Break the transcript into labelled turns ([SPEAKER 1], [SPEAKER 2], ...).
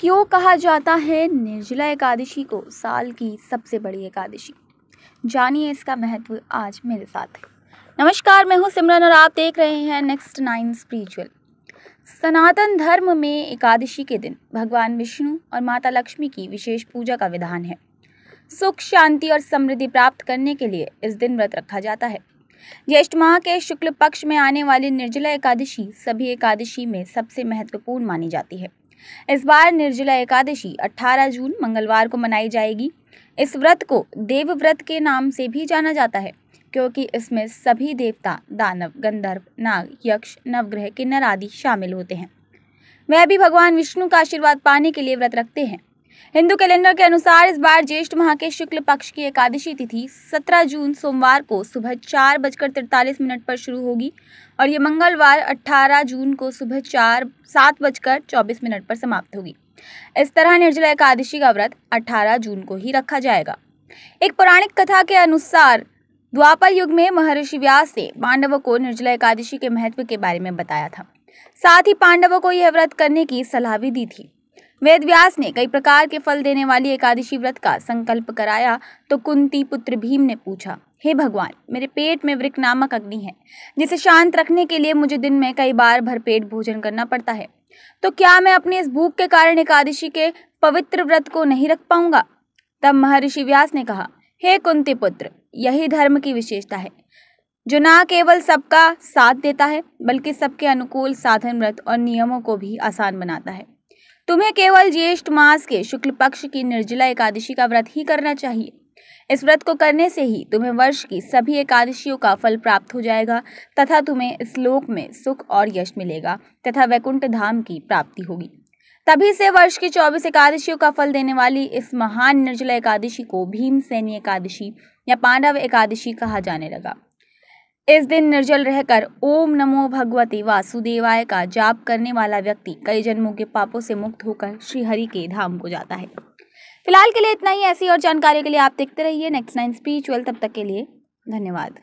[SPEAKER 1] क्यों कहा जाता है निर्जला एकादशी को साल की सबसे बड़ी एकादशी? जानिए इसका महत्व आज मेरे साथ। नमस्कार, मैं हूँ सिमरन और आप देख रहे हैं नेक्स्ट नाइन स्पिरिचुअल। सनातन धर्म में एकादशी के दिन भगवान विष्णु और माता लक्ष्मी की विशेष पूजा का विधान है। सुख, शांति और समृद्धि प्राप्त करने के लिए इस दिन व्रत रखा जाता है। ज्येष्ठ माह के शुक्ल पक्ष में आने वाली निर्जला एकादशी सभी एकादशी में सबसे महत्वपूर्ण मानी जाती है। इस बार निर्जला एकादशी 18 जून मंगलवार को मनाई जाएगी। इस व्रत को देव व्रत के नाम से भी जाना जाता है, क्योंकि इसमें सभी देवता, दानव, गंधर्व, नाग, यक्ष, नवग्रह, किन्नर आदि शामिल होते हैं। वह भी भगवान विष्णु का आशीर्वाद पाने के लिए व्रत रखते हैं। हिंदू कैलेंडर के अनुसार इस बार ज्येष्ठ माह के शुक्ल पक्ष की एकादशी तिथि 17 जून सोमवार को सुबह चार बजकर तिरतालीस मिनट पर शुरू होगी और ये मंगलवार 18 जून को सुबह चार, सात बजकर चौबीस मिनट पर समाप्त होगी। इस तरह निर्जला एकादशी का व्रत 18 जून को ही रखा जाएगा। एक पौराणिक कथा के अनुसार द्वापर युग में महर्षि व्यास ने पांडवों को निर्जला एकादशी के महत्व के बारे में बताया था। साथ ही पांडवों को यह व्रत करने की सलाह भी दी थी। वेद व्यास ने कई प्रकार के फल देने वाली एकादशी व्रत का संकल्प कराया तो कुंती पुत्र भीम ने पूछा, हे भगवान, मेरे पेट में वृक नामक अग्नि है, जिसे शांत रखने के लिए मुझे दिन में कई बार भरपेट भोजन करना पड़ता है तो क्या मैं अपनी इस भूख के कारण एकादशी के पवित्र व्रत को नहीं रख पाऊँगा? तब महर्षि व्यास ने कहा, हे कुंती पुत्र, यही धर्म की विशेषता है, जो न केवल सबका साथ देता है, बल्कि सबके अनुकूल साधन व्रत और नियमों को भी आसान बनाता है। तुम्हें केवल ज्येष्ठ मास के शुक्ल पक्ष की निर्जला एकादशी का व्रत ही करना चाहिए। इस व्रत को करने से ही तुम्हें वर्ष की सभी एकादशियों का फल प्राप्त हो जाएगा, तथा तुम्हें इस लोक में सुख और यश मिलेगा, तथा वैकुंठ धाम की प्राप्ति होगी। तभी से वर्ष की चौबीस एकादशियों का फल देने वाली इस महान निर्जला एकादशी को भीमसेनी एकादशी या पांडव एकादशी कहा जाने लगा। इस दिन निर्जल रहकर ओम नमो भगवते वासुदेवाय का जाप करने वाला व्यक्ति कई जन्मों के पापों से मुक्त होकर श्रीहरि के धाम को जाता है। फ़िलहाल के लिए इतना ही। ऐसी और जानकारी के लिए आप देखते रहिए। नेक्स्ट नाइन स्पीचुअल तब तक के लिए धन्यवाद।